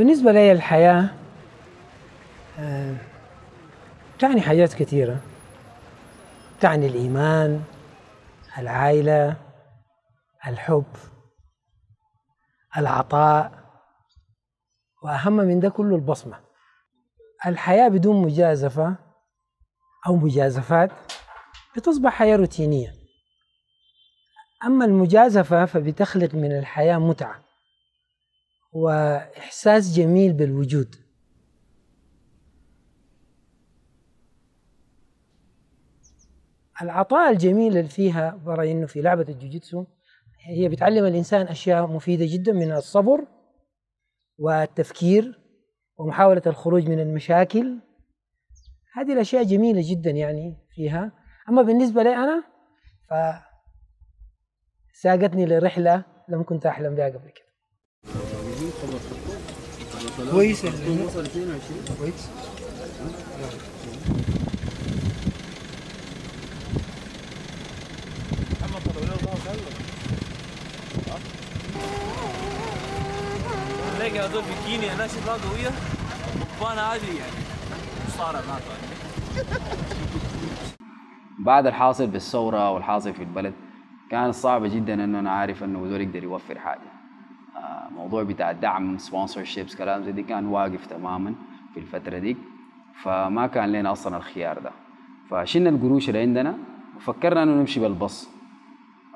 بالنسبة لي الحياة آه، تعني حاجات كثيرة تعني الإيمان العائلة الحب العطاء وأهم من ده كله البصمة. الحياة بدون مجازفة أو مجازفات بتصبح حياة روتينية. أما المجازفة فبتخلق من الحياة متعة. وإحساس جميل بالوجود. العطاء الجميل اللي فيها برى إنه في لعبة الجوجيتسو هي بتعلم الإنسان أشياء مفيدة جدا من الصبر والتفكير ومحاولة الخروج من المشاكل. هذه الأشياء جميلة جدا يعني فيها. أما بالنسبة لي أنا ف ساقتني لرحلة لم كنت أحلم بها قبل كده. كويس. كويس تلاقي هذول في كينيا ناس يبغى قوية وأنا عادي يعني مصارع ما بعد الحاصل بالثورة والحاصل في البلد كانت صعبة جدا إنه أنا عارف إنه زول يقدر يوفر حاجة. موضوع بتاع الدعم sponsor كلام زي دي كان واقف تماما في الفترة دي. فما كان لنا أصلا الخيار ده. فشلنا القروش اللي عندنا وفكرنا إنه نمشي بالبص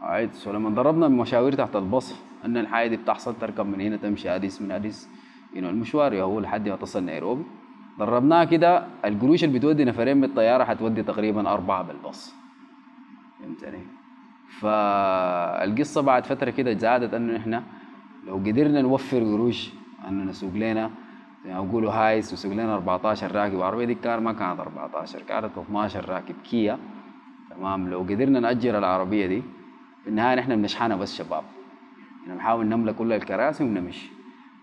عيد فلما ضربنا مشاوير تحت البص إن الحاجة دي بتحصل تركب من هنا تمشي أديس من أديس. يعني المشوار هو لحد ما تصل نيروبي. ضربناها كده القروش اللي بتودي نفرين بالطيارة حتودي تقريبا أربعة بالباص. فهمتني؟ فالقصة بعد فترة كده زادت إنه إحنا لو قدرنا نوفر قروش انه نسوق لنا يعني اقولوا هايس وسوق لنا 14 راكب العربيه دي كان ما كانت 14 كانت 12 راكب كيا. تمام؟ لو قدرنا نأجر العربية دي في النهاية نحن بنشحنها بس شباب. يعني بنحاول نملى كل الكراسي ونمشي.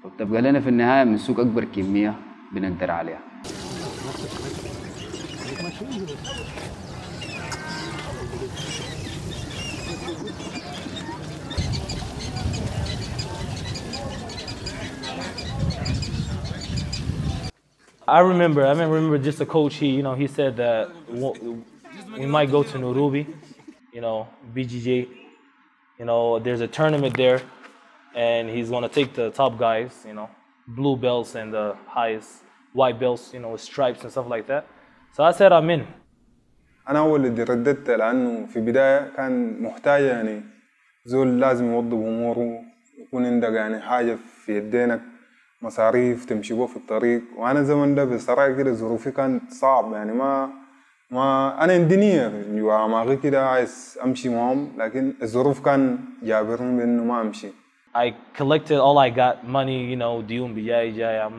وبتبقى لنا في النهاية بنسوق أكبر كمية بنقدر عليها. I remember, I remember just a coach, he, you know, he said that we might go to Nurubi, you know, BGJ, you know, there's a tournament there and he's going to take the top guys, you know, blue belts and the highest white belts, you know, with stripes and stuff like that. So I said I'm in. أنا أول اللي رددت لأنه في بداية كان محتاج يعني زول لازم يوضب أموره يكون عندك يعني حاجة في يدينك مصاريف تمشي بها في الطريق وأنا زمن ده بصراحة كده ظروفي كانت صعب يعني ما ما أنا عندي نية جوا دماغي كده عايز أمشي معهم لكن الظروف كان جابرني بإنه ما أمشي I collected all I got money, you know, ديون بجاي جاي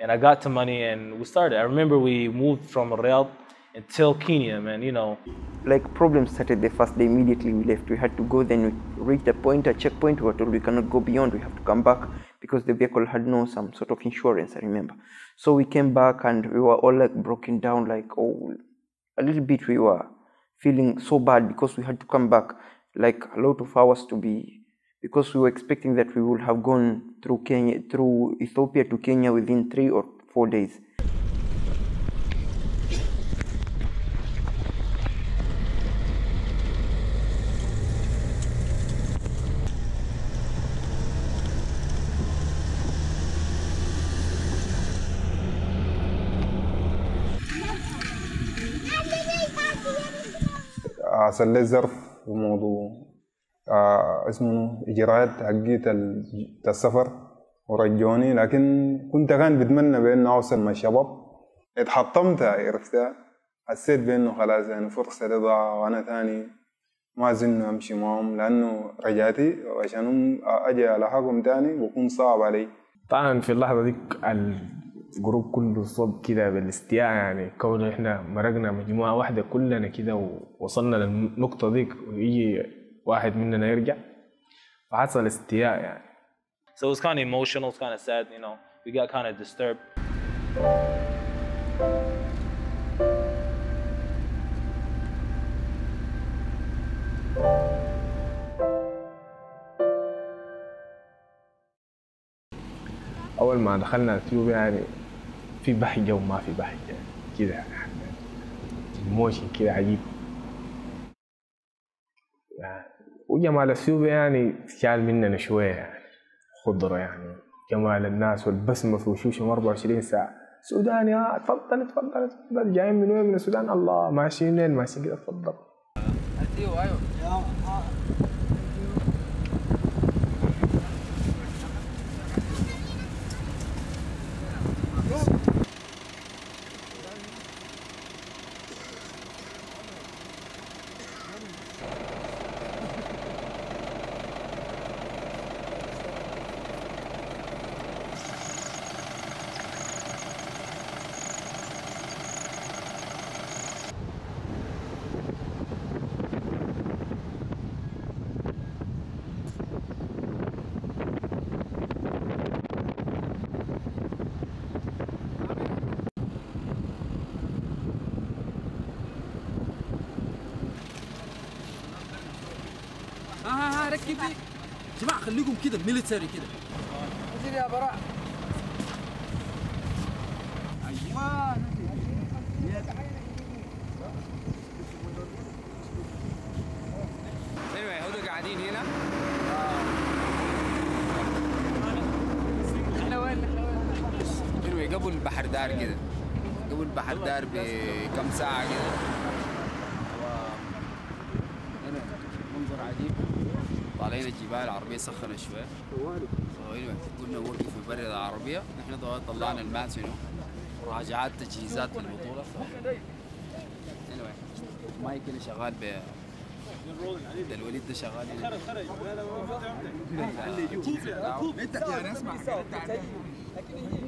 and I got the money and we started. I remember we moved from Riyadh until Kenya, man, you know. Like problems started the first day, immediately we left. We had to go, then we reached a point, a checkpoint, we were told we cannot go beyond, we have to come back because the vehicle had no some sort of insurance, I remember. So we came back and we were all like broken down, like, oh, a little bit we were feeling so bad because we had to come back like a lot of hours to be because we were expecting that we would have gone through Kenya through Ethiopia to Kenya within three or four days. حصل لي ظرف في موضوع آه اسمه إجراءات حقية السفر ورجوني لكن كنت كان بتمنى بأنه أوصل مع الشباب. اتحطمت عرفتها حسيت بأنه خلاص يعني فرصة تضاع وأنا ثاني ما زلت أمشي معهم لأنه رجعتي عشان أجي الحقهم تاني بكون صعب علي. طبعا في اللحظة دي الجروب كله صب كده بالاستياء يعني كون إحنا مرقنا مجموعة واحدة كلنا كده ووصلنا للنقطة ديك ويجي واحد مننا يرجع فحصل استياء يعني So it was kind of emotional, it's kind of sad, you know. We got kind of disturbed. أول ما دخلنا اثيوبيا يعني في بهجه وما في يعني كده الموشن كده عجيب. وجمال اثيوبيا يعني شال مننا شوية يعني. خضرة يعني. جمال الناس والبسمة في وشوشهم 24 ساعة. سودان يا تفضل تفضل تفضل. جايين من وين؟ من السودان. الله ماشيين منين ماشيين كده تفضل. ها دي جماعة خليكم كده ميليتري كده. نزل يا براء. أيوه. Anyway هدول قاعدين هنا. إحنا وين anyway قبل بحر دار كده. قبل بحر دار بكم ساعة كده. هنا منظر عجيب. طالعين الجبال العربية سخنة شوية. anyway, قلنا وقف برد العربية. نحن طلعنا المات هنا. مراجعات تجهيزات للبطولة. مايك اللي شغال ب ده الوليد ده شغال هنا.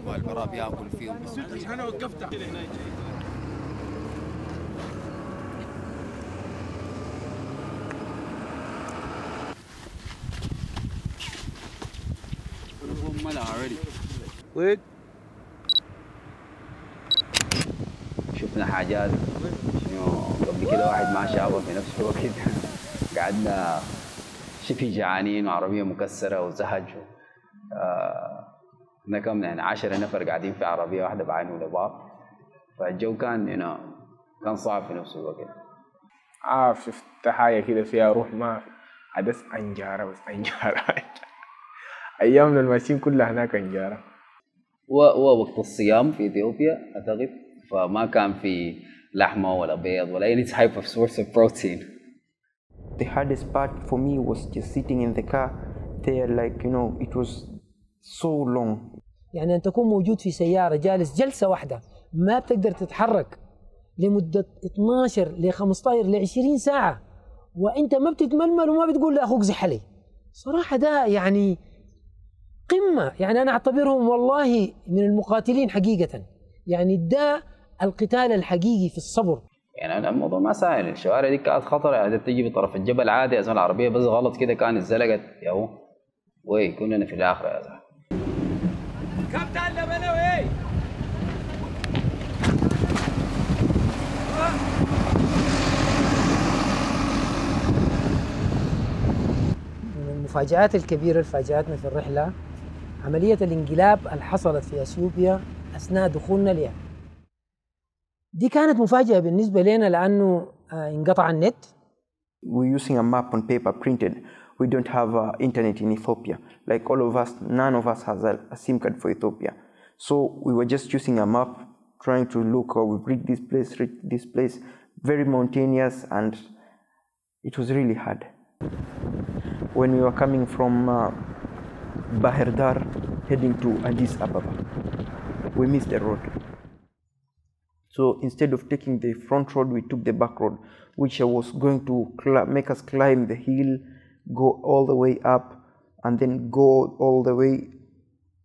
والبراء بياكل فيهم. أنا وقفت. ملا ويك شفنا حاجات. شنو؟ قبل كده واحد مع شعبه في نفس الوقت قعدنا شبه جعانين وعربية مكسرة وزهج. آه كنا كم يعني عشرة نفر قاعدين في عربية واحدة بعينه لبعض فالجو كان هنا كان صعب في نفس الوقت. عارف شفت حاجة كده فيها روح ما حدث؟ أنجارة بس أنجارة. أيامنا الماشيين كلها هناك أنجارة. هو وقت الصيام في إثيوبيا أعتقد. فما كان في لحمة ولا بيض ولا any type of source of protein. The hardest part for me was just sitting in the car there, like, you know, it was so long. يعني أن تكون موجود في سيارة جالس جلسة واحدة ما بتقدر تتحرك لمدة 12 ل 15 ل 20 ساعة وأنت ما بتتململ وما بتقول لأخوك زح علي صراحة ده يعني قمة. يعني أنا أعتبرهم والله من المقاتلين حقيقة. يعني ده القتال الحقيقي في الصبر. يعني الموضوع ما سهل. الشوارع دي كانت خطر يعني تجي بطرف الجبل عادي أصلا العربية بس غلط كده كانت اتزلقت. يا هو. وي كلنا في الاخره يا زلمة. من المفاجآت الكبيرة اللي فاجأتنا في الرحلة عملية الانقلاب اللي حصلت في اثيوبيا اثناء دخولنا لها. دي كانت مفاجأة بالنسبة لنا لأنه آه، انقطع النت We're using a map on paper printed. We don't have uh, internet in Ethiopia. Like all of us, none of us has a, a SIM card for Ethiopia. So we were just using a map, trying to look, oh, we reach this place, reach this place, very mountainous, and it was really hard. When we were coming from uh, Baherdar heading to Addis Ababa, we missed the road. So instead of taking the front road, we took the back road, which was going to make us climb the hill, go all the way up, and then go all the way.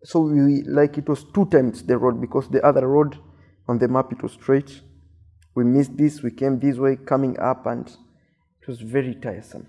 So we like it was two times the road because the other road on the map it was straight. We missed this. We came this way, coming up, and it was very tiresome.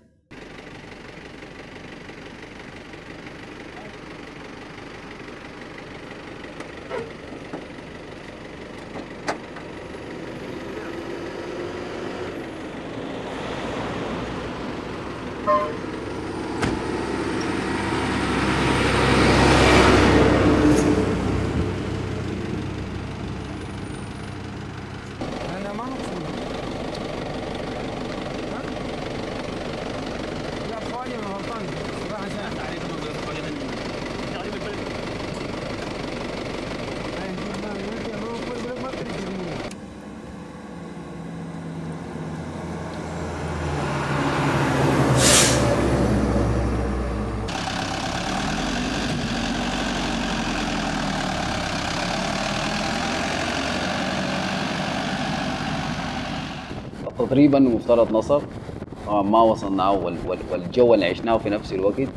التطريب انه مفترض نصر. آه، ما وصلناه وال- وال- والجو اللي عشناه في نفس الوقت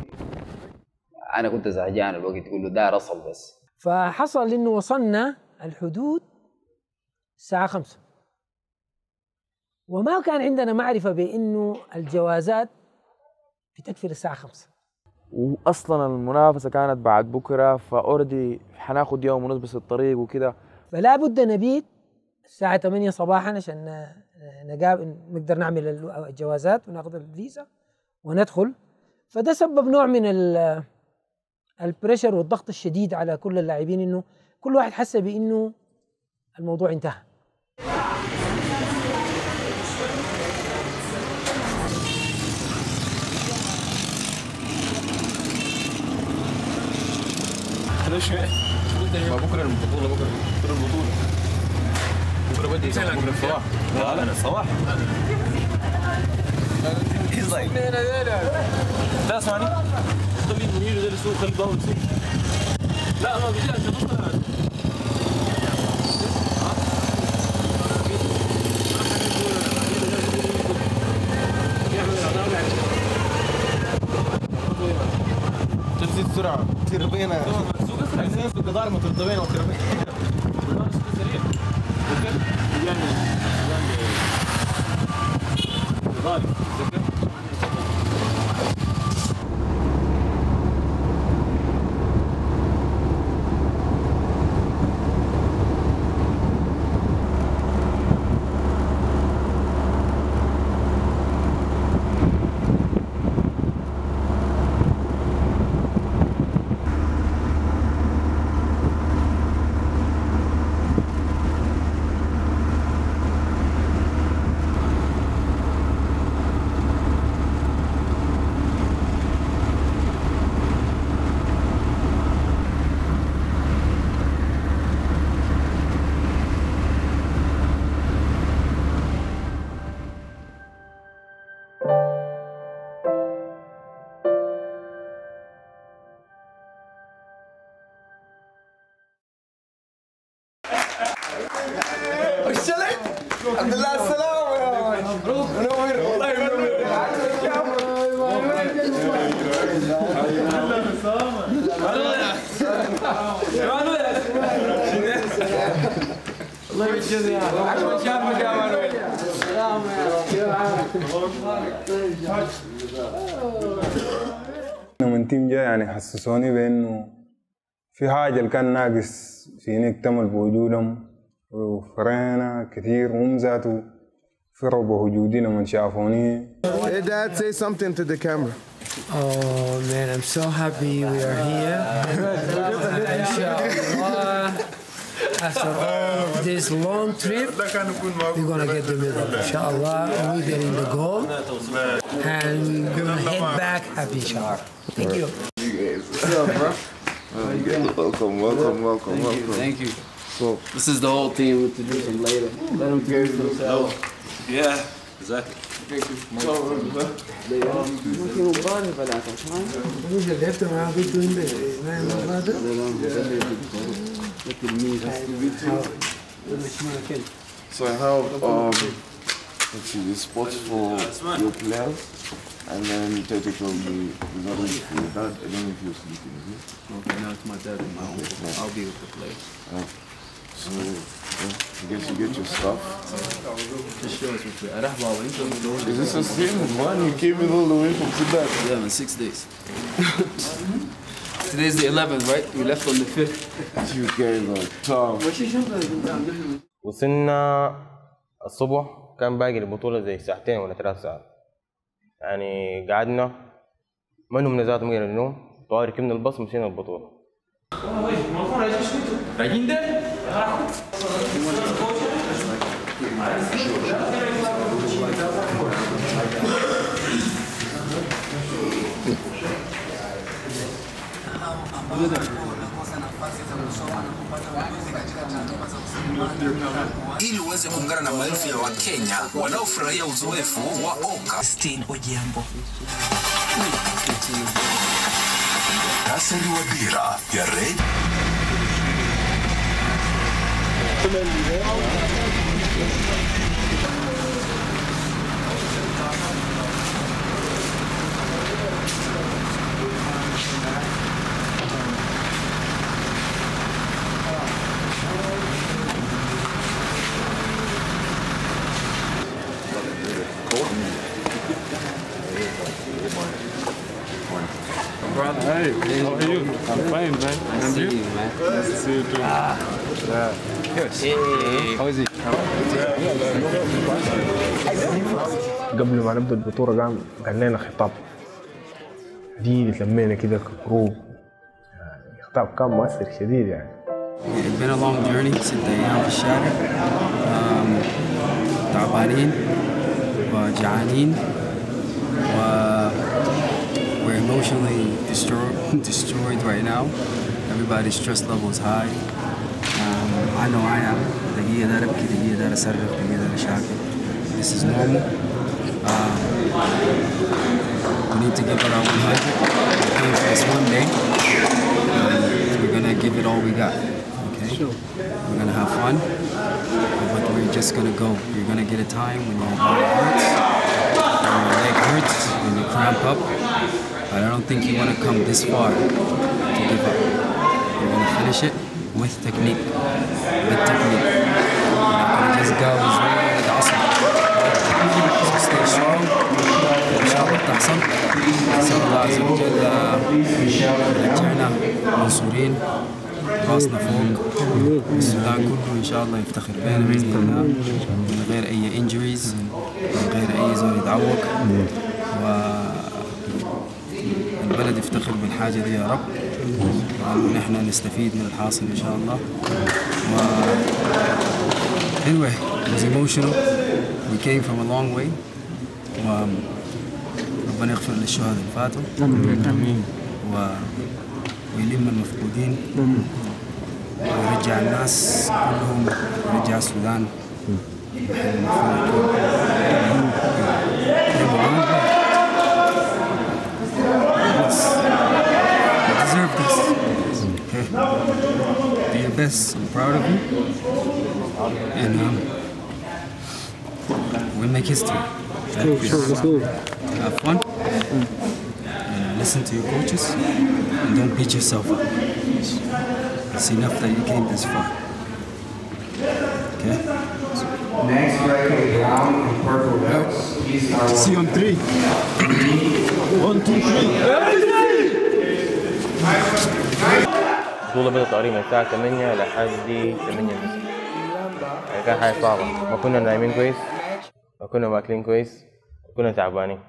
أنا كنت زعجان الوقت يقول له ده رصل بس. فحصل إنه وصلنا الحدود الساعة خمسة. وما كان عندنا معرفة بأنه الجوازات بتكفي الساعة خمسة. واصلا المنافسة كانت بعد بكرة فاوريدي حناخد يوم ونص بس الطريق وكده. فلا بد نبيت الساعة 8 صباحا عشان نقدر نعمل الجوازات وناخذ الفيزا وندخل فده سبب نوع من ال- البريشر والضغط الشديد على كل اللاعبين انه كل واحد حس بانه الموضوع انتهى بكره البطوله بكره البطوله بدي بكره الصباح لا لا الصباح لا اسمعني. خلي المدير ده يسوق خلي يسوق لا ما بيجي انت بطل تزيد سرعه الله يجزاك يا عشان شافك يا مانويل من تيم جاي يعني حسسوني بانه في حاجة اللي كان ناقص في نكتمل بوجودهم وفرينا كثير وهم ذاته فروا بوجودي لما شافوني Hey dad, say something to the camera. Oh man, I'm so happy we are here. Inshallah, after all this long trip, we're gonna get the medal. Inshallah, we're getting the gold, and we're gonna head back happy. Inshallah. Thank you. Welcome, welcome, welcome, welcome. Thank you. So this is the whole team. We'll introduce them later. Let them introduce themselves. Yeah, exactly. So I have um, let's see, the spots for your players, and then technical the the other for your dad. I don't know if you're sleeping. Is it? Okay, now it's my dad and mom. I'll be with the players. So yeah, I guess you get your stuff. Just show us what you're at. Is this the same man? You came in all the way from Sudan. Yeah, man, six days. Today's the 11th, right? We left on the 5th. You guys are tough. وصلنا الصبح كان باقي البطولة زي ساعتين ولا ثلاث ساعات يعني قعدنا ما نمنا ذات مغير النوم طوال ركبنا الباص مشينا البطولة ili uweze kuungana na maelfu ya Wakenya wanaofurahia uzoefu wa Oka. Stin Ojiambo. Kasari wa dira ya Red hey, how are you? I'm fine, man. And you? man. Nice to see you too. Yeah. Yes. Hey, how is it? قبل ما نبدا البطوله قام قال لنا خطاب جديد تلمينا كده كجروب يعني خطاب كان مؤثر شديد يعني It's been a long journey ست أيام في الشارع um, تعبانين وجعانين و we're emotionally destroyed, destroyed right now. Everybody's stress level is high. Um, I know I am. The year that I the year that I set it up, the year that I shot. This is normal. Um, we need to give it our 100. Came for this one day. Um, we're gonna give it all we got. Okay. Sure. We're gonna have fun, but we're just gonna go. You're gonna get a time when your body hurts, when your leg hurts, when you cramp up. But I don't think you wanna come this far to give up. You're gonna finish it with technique. With technique. You're not gonna just go زي العصر. So stay strong. إن شاء. نسأل الله عز وجل يرجعنا منصورين راسنا فوق السودان كله ان شاء الله يفتخر بينا باذن الله من غير اي انجريز من غير اي زول يتعوق و البلد يفتخر بالحاجة دي يا رب. ونحن نستفيد من الحاصل إن شاء الله. و anyway it was emotional. We came from a long way. و ربنا يغفر للشهداء اللي فاتوا. امين و ويلم المفقودين. ويرجع الناس كلهم. يرجع السودان. محل المفروض Do. I'm proud of you. And um, we make history. Sure, sure, let's go. Have fun. And listen to your coaches. And don't beat yourself up. It's enough that you came this far. Okay? Next breaking ground in purple belts. He's our See on three. One, two, three. البطولة بدأت تقريبا الساعة 8 لحد 8 المساء يعني كان حاجة صعبة. ما كنا نايمين كويس ما كنا واكلين كويس كنا تعبانين.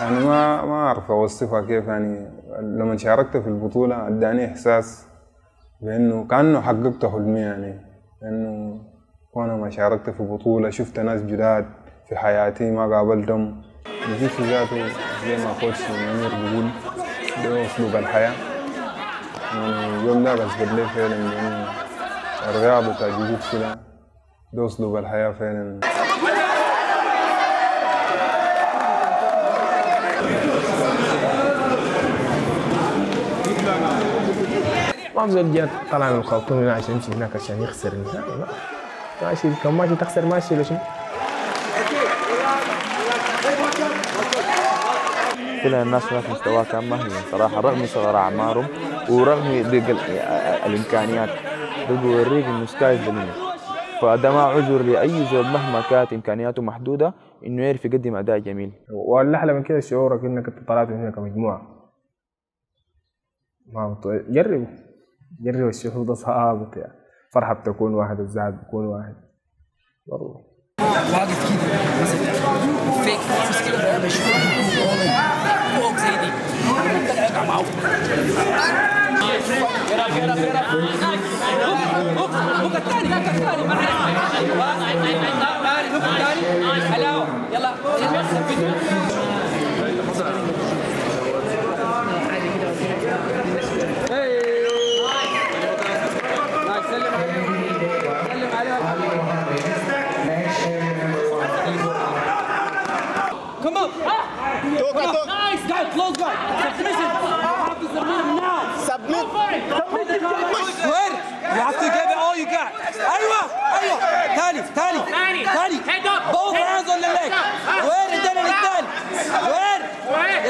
يعني ما ما أعرف أوصفها كيف يعني لما شاركت في البطولة أداني إحساس بأنه كأنه حققت حلمي يعني. انه وأنا ما شاركت في بطولة شفت ناس جداد في حياتي ما قابلتهم. جوجيتسو ذاته زي ما كوتش منير بيقول ده أسلوب الحياة. يعني اليوم ده اثبت لي فعلا؟ بانه الرياضة بتاع جوجيتسو ده ده أسلوب الحياة فعلا. ما بزول جات طلع من الخرطوم هنا عشان يمشي هناك عشان يخسر لا ماشي كان ماشي تخسر ماشي ولا شنو؟ كل الناس هناك مستواه كان مهين صراحة رغم صغر أعمارهم ورغم ضيق ال- الإمكانيات بيوريك إنه سكاي ذا فده ما عذر لأي زول مهما كانت إمكانياته محدودة إنه يعرف يقدم أداء جميل. والأحلى من كده شعورك إنك أنت طلعت من هنا كمجموعة ما جربوا جربوا الشعور ده صعب يعني فرحة بتكون واحد الزعل بيكون واحد. والله. واقف كده. مثلا فيك نفس كده بشوف فوق زي دي. ارجع معه هوك الثاني الثاني يلا.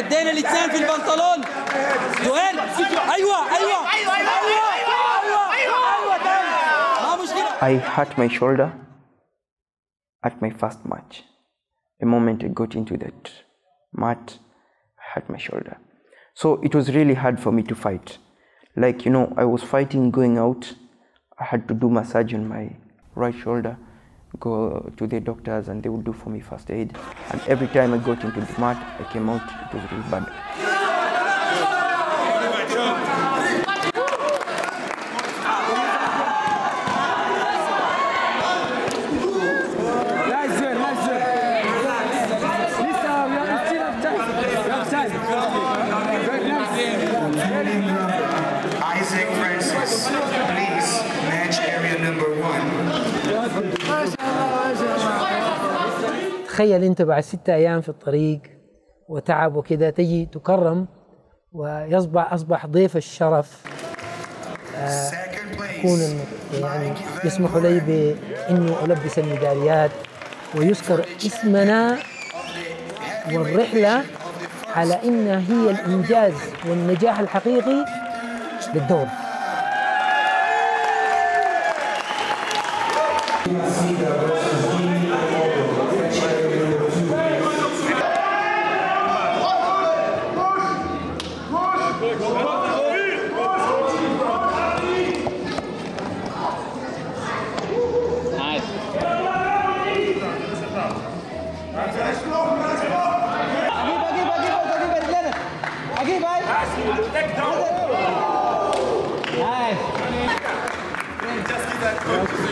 ادينا الاثنين في البنطلون. وين؟ ايوه ايوه ايوه ايوه ايوه ايوه ثاني ما مشكله. I hurt my shoulder at my first match. The moment I got into that mat, I hurt my shoulder. So it was really hard for me to fight. Like, you know, I was fighting going out. I had to do massage on my right shoulder, go to the doctors, and they would do for me first aid. And every time I got into the mat, I came out, it was really bad. تخيل انت بعد ستة أيام في الطريق وتعب وكذا تجي تكرم ويصبح أصبح ضيف الشرف. آه، يكون يعني يسمح لي بانه ألبس الميداليات ويذكر اسمنا والرحلة على انها هي الإنجاز والنجاح الحقيقي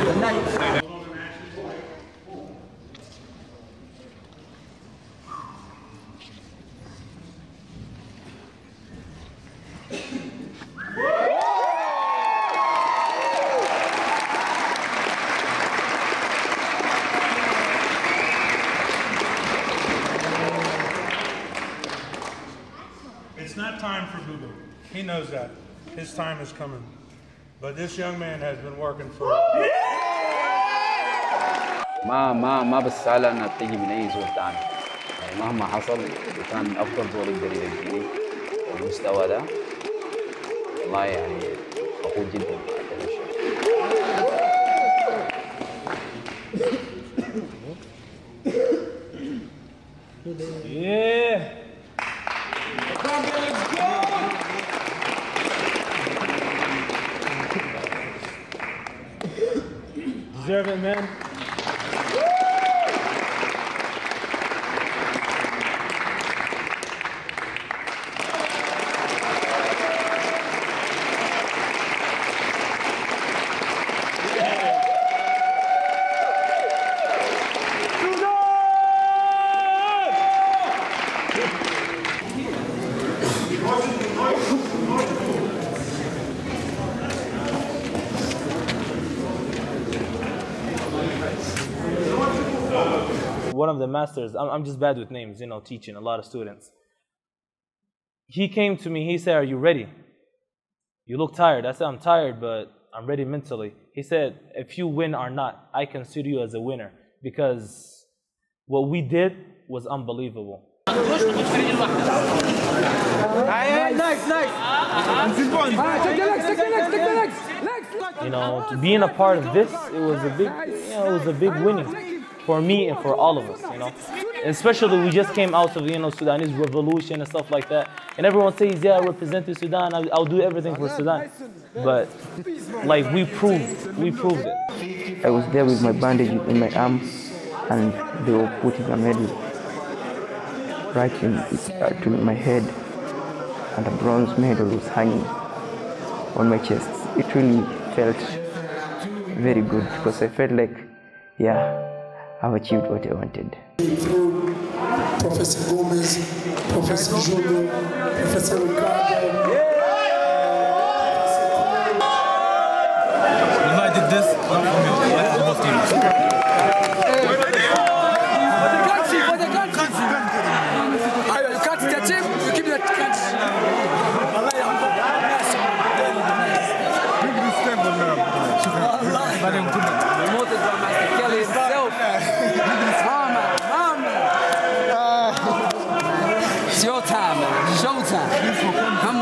Night. It's not time for boo-boo. He knows that. His time is coming. But this young man has been working for... Yeah! ما ما ما بس انها بتيجي من أي زول تاني. يعني مهما حصل كان أفضل زول يقدر يديني المستوى ده. والله يعني فخور جدا of the masters, I'm, I'm just bad with names, you know, teaching a lot of students. He came to me, he said, Are you ready? You look tired. I said, I'm tired, but I'm ready mentally. He said, If you win or not, I consider you as a winner because what we did was unbelievable. Nice, nice. You know, being a part of this, it was a big, you know, it was a big winning for me and for all of us. You know, especially we just came out of you know Sudanese revolution and stuff like that, and everyone says, yeah, I represent the Sudan, I'll, I'll do everything for Sudan, but like we proved, we proved it. I was there with my bandage in my arm, and they were putting a medal right in, uh, to my head, and a bronze medal was hanging on my chest. It really felt very good because I felt like, yeah, I've achieved what I wanted. Professor Gomez, Professor Junior, Professor Ricardo. 小子你说滚蛋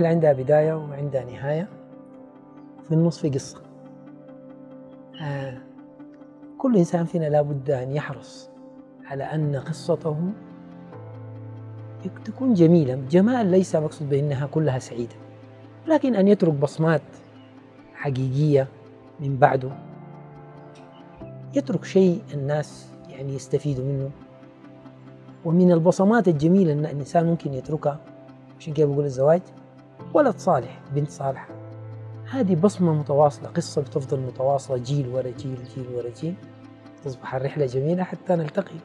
كل رحلة عندها بداية وعندها نهاية. في النص في قصة. آه، كل إنسان فينا لابد أن يحرص على أن قصته تكون جميلة. جمال ليس مقصود بأنها كلها سعيدة لكن أن يترك بصمات حقيقية من بعده. يترك شيء الناس يعني يستفيدوا منه. ومن البصمات الجميلة أن الإنسان ممكن يتركها. عشان كده بقول الزواج. ولد صالح بنت صالحة. هذه بصمة متواصلة قصة بتفضل متواصلة جيل ورا جيل جيل ورا جيل. تصبح الرحلة جميلة حتى نلتقي.